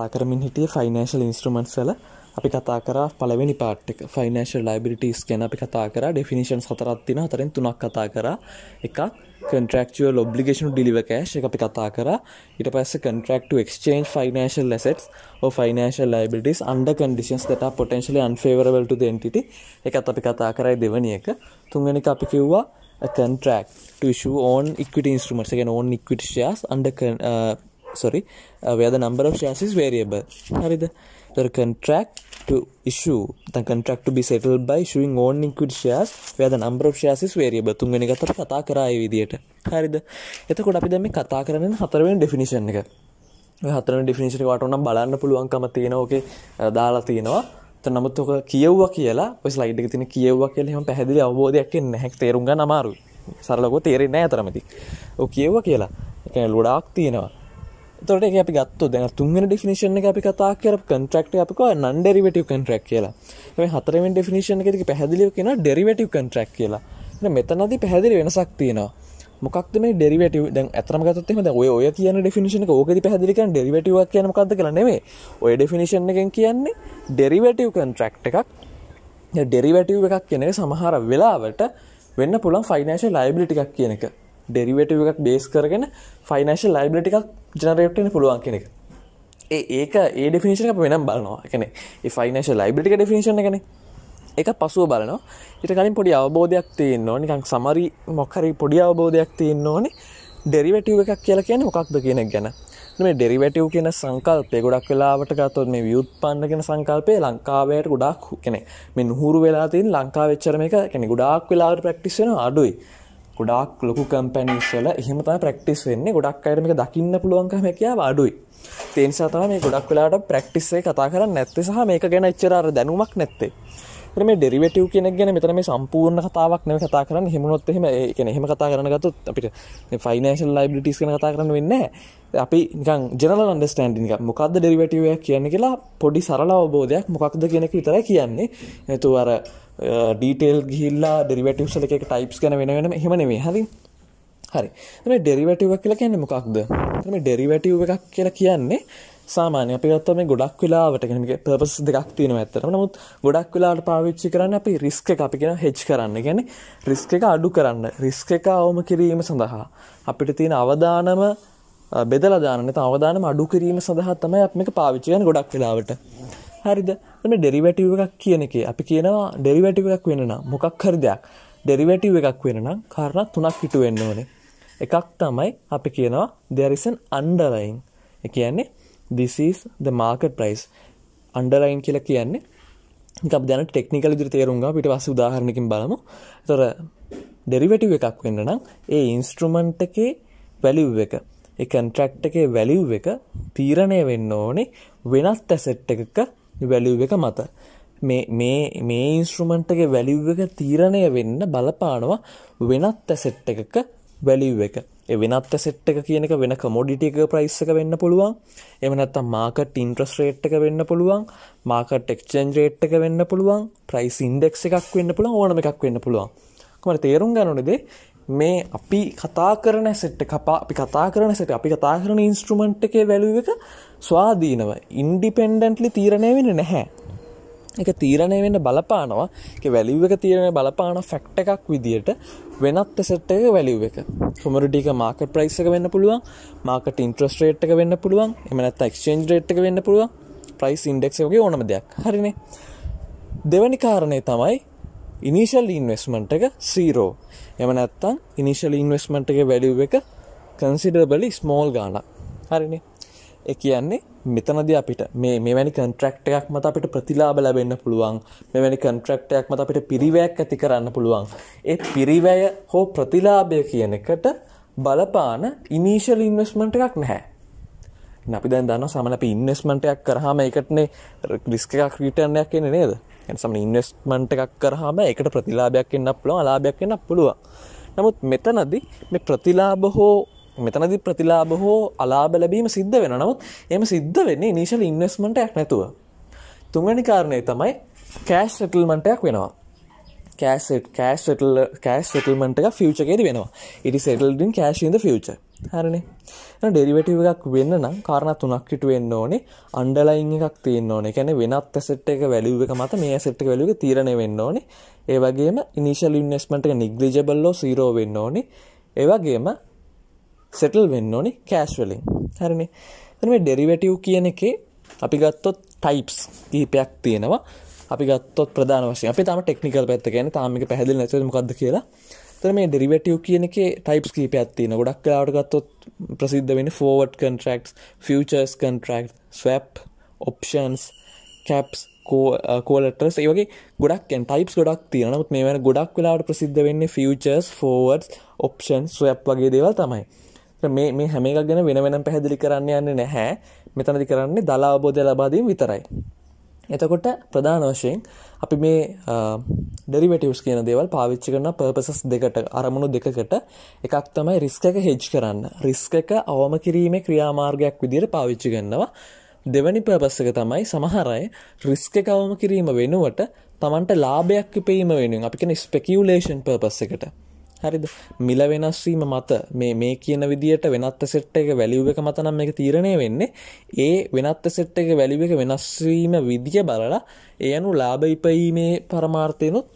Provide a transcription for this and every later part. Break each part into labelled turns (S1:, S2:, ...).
S1: කතා කරමින් හිටිය ෆයිනන්ශල් ඉන්ස්ට්‍රමන්ට්සල අපි කතා කර පලවෙනි පාට්ක ෆයිනන්ශල් ලයිබිලිටස් ගැන අපි කතා කර. ඩෙෆිනිෂන් සතරත්තින හතරෙන් තුනක් කතා කර. එකක් කන්ට්‍රක්ුවල් ඔබ්ලිගේෂන් ඩිලිව කෑශ් එක අපි කතා කර. ඉට පස්ස කන්ට්‍රක්ට එක්ස්චේන්ජ් ෆයිනන්ශල් ලෙසෙට් or financial liabilities under conditions that are potentially unfavorable to the entity. එකත් අපි කතා කරයි දෙවනි එක. තුන්වෙනි අපි කිව්වා a contract to issue own equity instruments. again own equity shares under con- uh, sorry uh, where the number of shares is variable. හරිද the contract to issue the contract to be settled by issuing own equity shares where the number of shares is variable. තුන්වෙනි එකත් අපි කතා කරා ඒ විදිහට හරිද එතකොට අපි දැන් මේ කතා කරන්නේ හතරවෙනි ඩෙෆිනිෂන් එක. හතරන ඩිෆිනිශන වට නම් බලන්න පුළුවන්කම තියෙන ඕකේ දාලා තියෙනවා. නමුත් ඔක කියව්ව කියලා ඔය ස්ලයිඩ් එක තියෙන කියව්ව කියලා එහෙම පැහැදිලි අවබෝධයක් එන්නේ නැහැ. තේරුම් ගන්න අමාරුයි. සරලව තේරෙන්නේ නැහැ තරමදී ඔය කියව්ව කියලා. ඒ කියන්නේ ලොඩාක් තියෙනවා. එතකොට ඒක අපි ගත්තොත් දැන් තුන්වෙනි ඩෙෆිනිෂන් එක අපි කතා කරපු කොන්ට්‍රැක්ට් එක අපි කව නන් ඩෙරිවේටිව් කොන්ට්‍රැක්ට් කියලා මේ හතරවෙනි ඩෙෆිනිෂන් එකේදී පැහැදිලිව කියනවා ඩෙරිවේටිව් කොන්ට්‍රැක්ට් කියලා එහෙනම් මෙතනදී පැහැදිලි වෙනසක් තියෙනවා මොකක්ද මේ ඩෙරිවේටිව් දැන් අතරම ගත්තොත් එහෙම දැන් ඔය ඔය කියන ඩෙෆිනිෂන් එක ඕකෙදි පැහැදිලි කරන්නේ ඩෙරිවේටිව් එකක් කියන්නේ මොකක්ද කියලා නෙමෙයි. ඔය ඩෙෆිනිෂන් එකෙන් කියන්නේ ඩෙරිවේටිව් කොන්ට්‍රැක්ට් එකක්. දැන් ඩෙරිවේටිව් එකක් කියන එක සමහර වෙලාවට වෙන්න පුළුවන් ෆයිනෑන්ෂල් ලයබිලිටි එකක් කියන එක. ඩෙරිවේටිව් එකක් බේස් කරගෙන ෆයිනෑන්ෂල් ලයබිලිටි එකක් ජෙනරේට් වෙන්න පුළුවන් කියන එක. ඒ ඒක ඒ ඩෙෆිනිෂන් එක අපි වෙනම බලනවා. ඒ කියන්නේ ඒ ෆයිනෑන්ෂල් ලයබිලිටි එක ඩෙෆිනිෂන් එකනේ. එක පසුව බලනවා ඉට කලින් පොඩි අවබෝධයක් තියන්න නිකං සමරි මොක්හරි පොඩි අවබෝධයක් තියන්න ඕනේ ඩෙරිවැටව් එකක් කියලා කියන මොකක්ද කියනෙක් ගැන මේ ඩෙරිවැටව් කියන සංකල්පය ගොඩක් වෙලාවට ගත්තොත් මේ වියුත් පන්නගෙන සංකල්පය ලංකාවයට ගොඩක් කෙනෙ මේ නුහුරු වෙලා තින් ලංකා වෙච්චරම එක කෙනෙ ගොඩක් වෙලාවට ප්‍රක්ටිස් වෙන අඩුයි ගොඩක් ලොකු කම්පැනිස්වල එහෙම තමයි ප්‍රක්ටිස් වෙන්නේ. ගොඩක් අයටම එක දකින්න පුළුවන්කම හැකියාව අඩුයි. තේනිසා තමයි මේ ගොඩක් වෙලාට ප්‍රක්ටිස්සේ කතා කරන්න නැත්තේ සහ මේක ගැන එච්චර දැනුමක් නැත්තේ. මේ ඩෙරිවටව් කෙනෙක් ගැන මෙතන මේ සම්පූර්ණ කතාවක් නෙම කතා කරන්න. හෙමුණොත් එහෙම කියන එහෙම කතා කරන ගතුත් අපිට ෆයිනන්ශල් ලයිබිලිටිස් කන කතා කරන්න වෙන්න අපි නිකන් ජනරල් අන්ඩස්ටෑන්ඩින් එක. මොකක්ද ඩෙරිවටවයක් කියන්න කියලා පොඩි සරල අවබෝධයක් මොකක්ද කෙනෙක විතර කියන්නේ. ඇතු අර ඩීටේල් ගිල්ලා ඩෙරිවටව්සල එක ටයිප්ස් කන වෙන වෙන එහෙම නෙවේ හරි හරි මේ ඩෙරිවටව් කියලා කියන්නේ මොකක්ද මේ ඩෙරිවටව් එකක් කියලා කියන්නේ සාමාන්‍ය අපි ගත්තම මේ ගොඩක් වෙලාවට කියන්නේ මේක පර්පස් දෙකක් තියෙනවා ඇත්තටම. නමුත් ගොඩක් වෙලාවට පාවිච්චි කරන්නේ අපි රිස්ක් එක අපි කියන හෙජ් කරන්න. කියන්නේ රිස්ක් එක අඩු කරන්න. රිස්ක් එක අවම කිරීම සඳහා අපිට තියෙන අවදානම බෙදලා දාන්න නැත්නම් අවදානම අඩු කිරීම සඳහා තමයි අපි මේක පාවිච්චි කරන්නේ ගොඩක් වෙලාවට. හරිද? මේ ඩෙරිවේටිව් එකක් කියන එකේ අපි කියනවා ඩෙරිවේටිව් එකක් වෙන නම් මොකක් හරි දෙයක් ඩෙරිවේටිව් එකක් වෙන නම් කාරණා තුනක් හිටු වෙන්න ඕනේ. එකක් තමයි අපි කියනවා there is an underlying. ඒ කියන්නේ this is the market price underline කියලා කියන්නේ එක අපි දැන් ටෙක්නිකල් විදිහට තේරුම් ගමු ඊට පස්සේ උදාහරණකින් බලමු. ඒතර ඩෙරිවේටිව් එකක් වෙන්න නම් ඒ ඉන්ස්ට්‍රුමන්ට් එකේ වැලියු එක ඒ කොන්ට්‍රැක්ට් එකේ වැලියු එක තීරණය වෙන්න ඕනේ වෙනත් ඇසෙට් එකක වැලියු එක මත. මේ මේ මේ ඉන්ස්ට්‍රුමන්ට් එකේ වැලියු එක තීරණය වෙන්න බලපානවා වෙනත් ඇසෙට් එකක වැලියු එක. ඒ වෙනත් ඇසෙට් එක කියන එක වෙන කමොඩිටි එක ප්‍රයිස් එක වෙන්න පුළුවන්. එහෙම නැත්නම් මාකට් ඉන්ට්‍රස්ට් රේට් එක වෙන්න පුළුවන්. මාකට් එක්ස්චේන්ජ් රේට් එක වෙන්න පුළුවන්. ප්‍රයිස් ඉන්ඩෙක්ස් එකක් වෙන්න පුළුවන්. ඕනම එකක් වෙන්න පුළුවන්. කොහොමද තේරුම් ගන්න ඕනේද මේ අපි කතා කරන ඇසෙට් එක අපි කතා කරන ඇසෙට් අපි කතා කරන ඉන්ස්ට්‍රුමන්ට් එකේ වැලියු එක ස්වාධීනව ඉන්ඩිපෙන්ඩන්ට්ලි තීරණය වෙන්නේ නැහැ. එක තීරණය වෙන්න බලපානවා. එක වැලිව් එක තීරණය බලපාන ෆැක්ට එකක් විදියට වෙනත් සෙට් එක. වැලිව් එක කොමරටික මාකට ප්‍රයිස් එක වෙන්න පුළුවන් මාකට ඉන්ට්‍රස් රේට් එක වෙන්න පුළුවන් එම නැත්නම් එක්ස්චේන්ජ් රේට් එක වෙන්න පුළුවන් ප්‍රයිස් ඉන්ඩෙක්ස් වගේ ඕනම දෙයක්. හරිනේ. දෙවැනි කාරණය තමයි ඉනිශල් ඉන්වස්මන්ට් එක සීරෝ එම නැත්තම් ඉනිශල් ඉන්වස්මන්ට් එක වැලිව් එක කන්සිඩරබලි ස්මෝල් ගානක් හරිනේ? ඒ කියන්නේ මෙතනදී අපිට මේ මෙවැනි කන්ට්‍රැක්ට් එකක් මත අපිට ප්‍රතිලාභ ලැබෙන්න පුළුවන්. මෙවැනි කන්ට්‍රැක්ට් එකක් මත අපිට පිරිවැයක් ඇති කරන්න පුළුවන්. ඒ පිරිවැය හෝ ප්‍රතිලාභය කියන එකට බලපාන ඉනීෂල් ඉන්වෙස්ට්මන්ට් එකක් නැහැ. අපි දැන් දන්නවා සමහරවිට අපි ඉන්වෙස්ට්මන්ට් එකක් කරාම ඒකටනේ රිස්ක් එකක් රිටර්න් එකක් එන්නේ නේද? එතන සමහර ඉන්වෙස්ට්මන්ට් එකක් කරාම ඒකට ප්‍රතිලාභයක් එන්නත් පුළුවන් අලාභයක් එන්නත් පුළුවන්. නමුත් මෙතනදී මේ ප්‍රතිලාභ හෝ මෙතනදි ප්‍රතිලාභ හෝ අලාභ ලැබීම සිද්ධ වෙන නමුත් එම සිද්ධ වෙන්නේ ඉනිශල් ඉන්වස්මටයක් නැතුව. තුන්වැනි කාරණය තමයි කෑශ් සෙටල්මටයක් වෙනවා. කෑස් කෑස් සෙටල් කෑස් සෙටල්මට එක ෆියචකේද වෙනවා. ඉටි සෙටල්ඩින් කෑශන්ද ෆියච හරිනේ. ඩෙරිවටිව් එකක් වෙන්න නම් කාරණා තුනක් හිට වෙන්න ඕනේ. අන්ඩලයින් එකක් තියෙන්න ඕනේ. කියන්නේ වෙනත් ඇසෙට් එක වැලියු එක මත මේ ඇසෙට් එක වැලියු එක තීරණය වෙන්න ඕනේ. ඒ වගේම ඉනිෂියල් ඉන්වෙස්ට්මන්ට් එක නිග්ලිජබල් ලෝ 0 වෙන්න ඕනේ. ඒ වගේම සෙටල් වෙන්න ඕනේ කෑෂ් වලින්. හරිනේ. එතන මේ ඩෙරිවටිව් කියන එකේ අපි ගත්තොත් ටයිප්ස් කිහිපයක් තියෙනවා. අපි ගත්තොත් ප්‍රධාන වශයෙන්. අපි තාම ටෙක්නිකල් පැත්ත කියන්නේ තාම මේක පැහැදිලි නැතුව මොකද්ද කියලා එතන මේ ඩෙරිවටිව් කියන එකේ ටයිප්ස් කිහිපයක් තියෙනවා. ගොඩක් වෙලාවට ගත්තොත් ප්‍රසිද්ධ වෙන්නේ forward contracts futures contract swap options caps කෝලටර්ස් uh, ඒ වගේ ගොඩක් ටයිප්ස් ගොඩක් තියෙනවා. නමුත් මේ වෙන ගොඩක් වෙලාවට ප්‍රසිද්ධ වෙන්නේ futures forwards options swap වගේ දේවල් තමයි. මේ මේ හැම එකක් ගැන වෙන වෙනම පැහැදිලි කරන්න යන්නේ නැහැ. මෙතනදි කරන්නේ දල අවබෝධය ලබා දීම විතරයි. එතකොට ප්‍රධාන වශයෙන් අපි මේ ඩෙරිවටිව්ස් කියන දේවල් පාවිච්චි කරන පර්පසස් දෙකට අරමුණු දෙකකට එකක් තමයි රිස්ක් එක හෙජ් කරන්න. රිස්ක් එක අවම කිරීමේ ක්‍රියාමාර්ගයක් විදිහට පාවිච්චි කරනවා. දෙවැනි පර්පස් එක තමයි සමහර අය රිස්ක් එක අවම කිරීම වෙනුවට Tamanට ලාභයක් ඉපීම වෙනුවෙන් අපි කියන ස්පෙකියුලේෂන් පර්පස් එකට හරිද මිල වෙනස්වීම මත මේ මේ කියන විදියට වෙනත් සෙට් එක වැලියු එක මත නම් මේක තීරණය වෙන්නේ ඒ වෙනත් සෙට් එක වැලියු එක වෙනස් වීම විදිය බලලා ඒ අනුව ලාභ ඉපීමේ පරමාර්ථයනොත්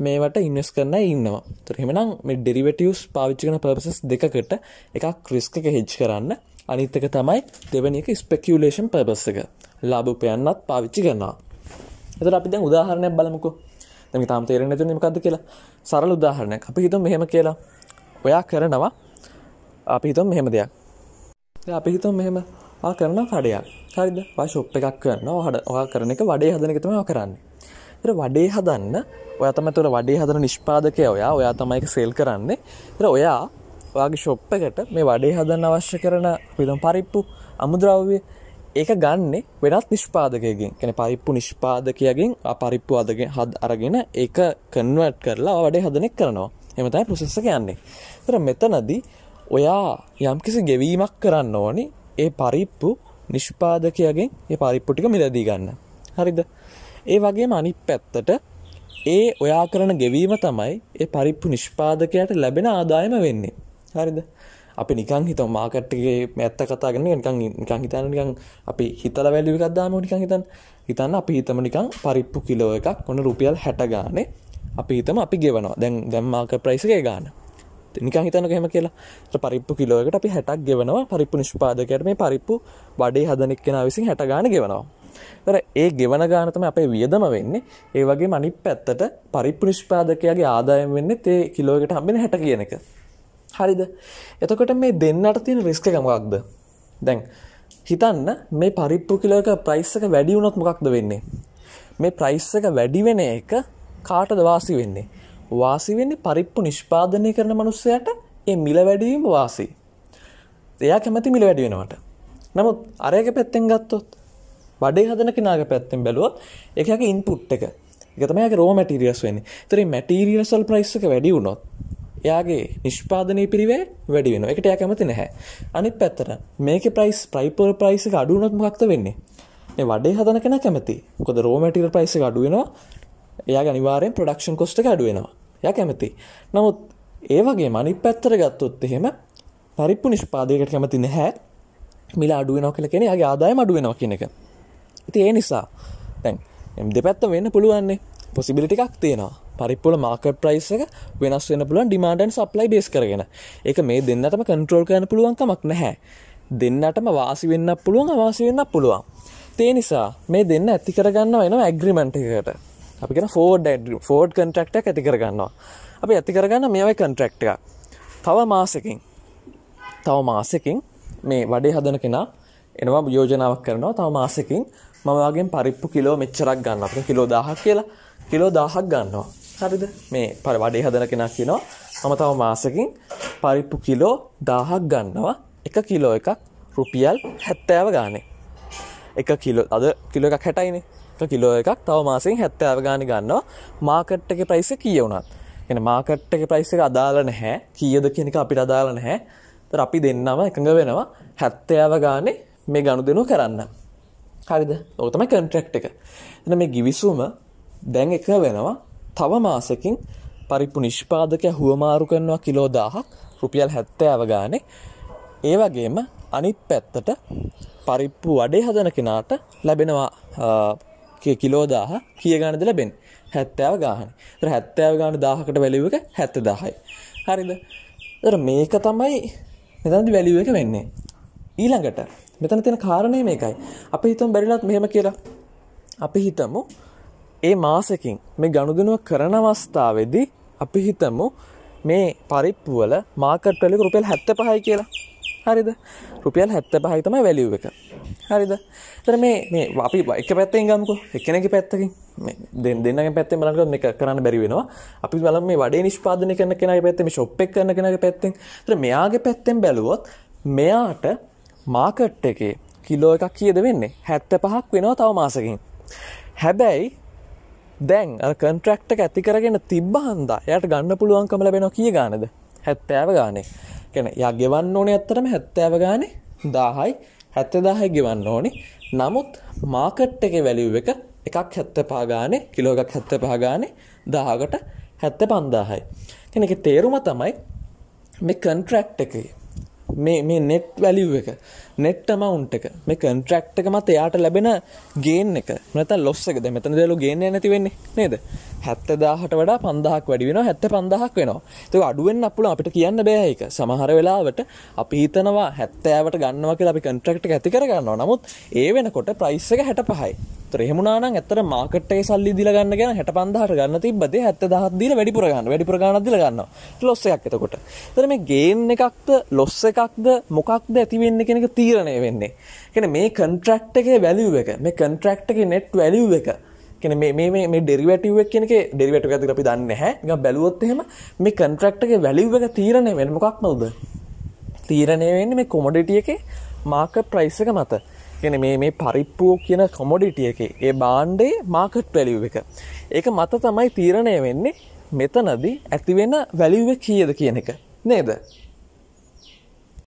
S1: මේවට ඉන්වෙස්ට් කරන්න ඉන්නවා. ඒතර එහෙමනම් මේ ඩෙරිවටිව්ස් පාවිච්චි කරන පර්පසස් දෙකකට එකක් රිස්ක් එක හෙජ් කරන්න අනිත් එක තමයි දෙවෙනි එක ස්පෙකියුලේෂන් පර්පස් එක. ලාභ උපයන්නත් පාවිච්චි කරනවා. එතකොට අපි දැන් උදාහරණයක් බලමුකෝ. දැන් මේ තාම තේරෙන්නේ නැතුනේ මොකද්ද කියලා. සරල උදාහරණයක්. අපි හිතමු මෙහෙම කියලා. ඔයා කරනවා අපි හිතමු මෙහෙම දෙයක්. දැන් අපි හිතමු මෙහෙම ඔයා කරන කඩයක්. හරිද? ඔයා ෂොප් එකක් කරනවා. ඔයා කරන එක වඩේ හදන එක තමයි ඔයා කරන්නේ. ඒතර වඩේ හදන්න ඔයා තමයි ඒතර වඩේ හදන නිෂ්පාදකයා ඔයා. ඔයා තමයි ඒක සේල් කරන්නේ. ඒතර ඔයා ඔයාගේ ෂොප් එකට මේ වඩේ හදන්න අවශ්‍ය කරන විදම් පරිප්පු අමුද්‍රව්‍ය ඒක ගන්නේ වෙනත් නිෂ්පාදකයකින්. කෙන පරිප්පු නිෂ්පාදකයගෙන් පරිප්පු අදගෙන හද අරගෙන ඒක කන්වර්ට් කරලා වැඩේ හදනෙක් කරනවා. එමතයි ප්‍රසෙස්සක යන්නේ. තර මෙතනදී ඔයා යම්කිසි ගෙවීමක් කරන්න ඕනි ඒ පරිප්පු නිෂ්පාදකයගෙන් ඒ පරිප්පු ටික මිලදී ගන්න. හරිද? ඒ වගේම අනිත් පැත්තට ඒ ඔයා කරන ගෙවීම තමයි ඒ පරිප්පු නිෂ්පාදකයට ලැබෙන ආදායම වෙන්නේ. හරිද? අපි නිකන් හිතමු මාකට් එකේ ඇත්ත කතා කරන නිකන් නිකන් හිතන්න නිකන් අපි හිතලා වැලියු එකක් දාමු නිකන් හිතන්න. හිතන්න අපි හිතමු නිකන් පරිප්පු කිලෝ එකක් ඔන්න රුපියල් 60 ගානේ අපි හිතමු අපි ගෙවනවා. දැන් දැන් මාකට් ප්‍රයිස් එකේ ගාන. නිකන් හිතන්නක එහෙම කියලා. ඒත් පරිප්පු කිලෝ එකට අපි 60ක් ගෙවනවා. පරිප්පු නිෂ්පාදකයාට මේ පරිප්පු වඩේ හදන එක්කෙනා විසින් 60 ගාන ගෙවනවා. තර ඒ ගෙවන ගාන තමයි අපේ වියදම වෙන්නේ. ඒ වගේම අනිත් පැත්තට පරිප්පු නිෂ්පාදකයාගේ ආදායම වෙන්නේ තේ කිලෝ එකට හම්බෙන 60 කියන එක. හරිද? එතකොට මේ දෙන්නට තියෙන රිස්ක එක මොකක්ද? දැන් හිතන්න මේ පරිප්පු කිලෝ එක ප්‍රයිස් එක වැඩි වුණොත් මොකක්ද වෙන්නේ? මේ ප්‍රයිස් එක වැඩි වෙන එක කාටද වාසි වෙන්නේ? වාසි වෙන්නේ පරිප්පු නිෂ්පාදනය කරන මනුස්සයට ඒ මිල වැඩිවීම වාසි. එයා කැමති මිල වැඩි වෙනවට. නමුත් අරයක පැත්තෙන් ගත්තොත් වඩේ හදන කෙනාගේ පැත්තෙන් බැලුවොත් ඒකගේ ඉන්පුට් එක. ඒක තමයි යාගේ රෝ මැටීරියල්ස් වෙන්නේ. ඒතර මේ මැටීරියල්ස් වල ප්‍රයිස් එක වැඩි වුණොත් එයාගේ නිෂ්පාදනයේ පිරිවේ වැඩි වෙනවා. ඒකට එයා කැමති නැහැ. අනිත් පැත්තට මේකේ ප්‍රයිස් ප්‍රයිපර් ප්‍රයිස් එක අඩු වුණොත් මොකක්ද වෙන්නේ? මේ වඩේ හදන කෙනා කැමති. මොකද රෝ මැටීරියල් ප්‍රයිස් එක අඩු වෙනවා. එයාගේ අනිවාර්යෙන් ප්‍රොඩක්ෂන් කොස්ට් එක අඩු වෙනවා. එයා කැමති. නමුත් ඒ වගේම අනිත් පැත්තට ගත්තොත් එහෙම පරිප්පු නිෂ්පාදයකට කැමති නැහැ. මිල අඩු වෙනවා කියලා කියන්නේ එයාගේ ආදායම අඩු වෙනවා කියන එක. ඉතින් ඒ නිසා දැන් දෙපැත්ත වෙන්න පුළුවන්නේ. පොසිබිලිටි එකක් තියෙනවා. පරිප්පුල මාකට් ප්‍රයිස් එක වෙනස් වෙන්න පුළුවන් ඩිමාන්ඩ් ඇන්ඩ් සප්ලයි බේස් කරගෙන. ඒක මේ දෙන්නටම කන්ට්‍රෝල් කරන්න පුළුවන් කමක් නැහැ. දෙන්නටම වාසි වෙන්නත් පුළුවන් අවාසි වෙන්නත් පුළුවන්. ඒ නිසා මේ දෙන්න ඇති කරගන්න වෙනවා ඇග්‍රීමන්ට් එකකට. අපි කියන ෆෝර්ඩ් ඇග්‍රී ෆෝර්ඩ් කොන්ට්‍රැක්ට් එකක් ඇති කරගන්නවා. අපි ඇති කරගන්න මේ වගේ කොන්ට්‍රැක්ට් එකක්. තව මාසෙකින් තව මාසෙකින් මේ වඩේ හදන කෙනා එනවා යෝජනාවක් කරනවා තව මාසෙකින් මම වගේ පරිප්පු කිලෝ මෙච්චරක් ගන්න අපිට කිලෝ 1000ක් කියලා කිලෝ 1000ක් ගන්නවා හරිද? මේ පර වඩේ හදන කෙනා කියනවා මම තව මාසකින් පරිප්පු කිලෝ 1000ක් ගන්නවා. එක කිලෝ එකක් රුපියල් 70 ගානේ. එක කිලෝ අද කිලෝ එකක් 60යිනේ එක කිලෝ එකක් තව මාසෙකින් 70 ගානේ ගන්නවා. මාකට් එකේ ප්‍රයිස් එක කීය වුණත්. කියන්නේ මාකට් එකේ ප්‍රයිස් එක අදාළ නැහැ. කීයද කියන එක අපිට අදාළ නැහැ. ඒතර අපි දෙන්නම එකඟ වෙනවා 70 ගානේ මේ ගනුදෙනු කරන්න. හරිද? ඕක තමයි කොන්ට්‍රැක්ට් එක. එතන මේ ගිවිසුම දැන් එක වෙනවා. තව මාසකින් පරිප්පු නිෂ්පාදකයා හුවමාරු කරනවා කිලෝ 1000ක් රුපියල් 70 ගානේ. ඒ වගේම අනිත් පැත්තට පරිප්පු වඩේ හදන කෙනාට ලැබෙනවා කිලෝදාහ කිය ගානද ලැබෙන් හැත්තෑව ගාහන. හැත්තෑව ගාන දාහකට වැලිුව එක හැත්ත දාහයි හරිද? දර මේක තමයි මෙතන්දි වැලිුව එක වෙන්නේ. ඊළඟට මෙතන තියෙන කාරණය මේකයි. අපි හිතමු බැරිලත් මෙහෙම කියලා. අපි හිතමු ඒ මාසකින් මේ ගනුදෙනුව කරන අවස්ථාවේදී අපි හිතමු මේ පරිප්පුවල මාකට් වැලියු රුපියල් 75යි කියලා. හරිද? රුපියල් 75යි තමයි වැලියු එක. හරිද? එතන මේ මේ අපි එක පැත්තෙන් ගමුකෝ. එක්කෙනෙක්ගේ පැත්තකින් මේ දෙන්නගේ පැත්තෙන් බලනකොට මේක කරන්න බැරි වෙනවා. අපි බලමු මේ වඩේ නිෂ්පාදනය කරන කෙනාගේ පැත්තෙන් මේ ෂොප් එක කරන කෙනාගේ පැත්තෙන්. එතන මෙයාගේ පැත්තෙන් බැලුවොත් මෙයාට මාකට් එකේ කිලෝ එකක් කීයද වෙන්නේ? 75ක් වෙනවා තව මාසකින්. හැබැයි දැන් කන්ට්‍රක්ට ඇති කරගෙන තිබ්බ හන්දා යට ගන්න පුළුවන්කම ලැබෙනවා කිය ගානද? හැත්තෑව ගානේ. කෙන යා ගෙවන්න ඕනේ ඇත්තරම හැත්තෑව ගානේ. දාහයි හැත්ත දාහයි ගෙවන්න ඕනි. නමුත් මාකට් එක වැලිව් එක එකක් හැත්ත පාගානේ කිලෝගක් හැත්ත පහගානේ දාගට හැත්ත පන්දාහයි කෙනෙක තේරුම තමයි මේ කන්ට්‍රක්් එකයි මේ මේ නෙට් වැලිව් එක නෙට් amount එක මේ contract එක මත එයාට ලැබෙන gain එක නැත්නම් loss එකද මෙතන දේලු gain එක නැති වෙන්නේ නේද? 70000ට වඩා 5000ක් වැඩි වෙනවා 75000ක් වෙනවා. ඒක අඩු වෙන්න අපුල අපිට කියන්න බෑ ඒක. සමහර වෙලාවට අපි හිතනවා 70ට ගන්නවා කියලා අපි contract එක ඇති කර ගන්නවා නමුත් ඒ වෙනකොට price එක 65යි ඒතර එහෙම වුණා නම් ඇත්තට මාකට් එකේ සල්ලි දීලා ගන්න ගැන 65000ට ගන්න තිබ්බද 70000ක් දීලා වැඩිපුර ගන්න වැඩිපුර ගාණක් දීලා ගන්නවා. ලොස් එකක් එතකොට. ඒතර මේ ගේන් එකක්ද ලොස් එකක්ද මොකක්ද ඇති වෙන්නේ කියන එක තීරණය වෙන්නේ. කියන්නේ මේ කොන්ට්‍රැක්ට් එකේ වැලියු එක මේ කොන්ට්‍රැක්ට් එකේ net වැලියු එක කියන්නේ මේ මේ මේ මේ ඩෙරිවේටිව් එක කියන එකේ ඩෙරිවේටිව් එකක් අපි දන්නේ නැහැ. නිකන් බැලුවොත් එහෙම මේ කොන්ට්‍රැක්ට් එකේ වැලියු එක තීරණය වෙන්නේ මොකක්මද? තීරණය වෙන්නේ මේ කොමොඩිටි එකේ මාකට් ප්‍රයිස් එක මත. කියන මේ මේ පරිප්පුව කියන කොමොඩිටිය එක ඒ බාන්්ඩේ මාකට් වැලිව් එක ඒක මත තමයි තීරණය වෙන්නේ මෙතනදී ඇතිවෙන වැලිව්ව කියද කියන එක නේද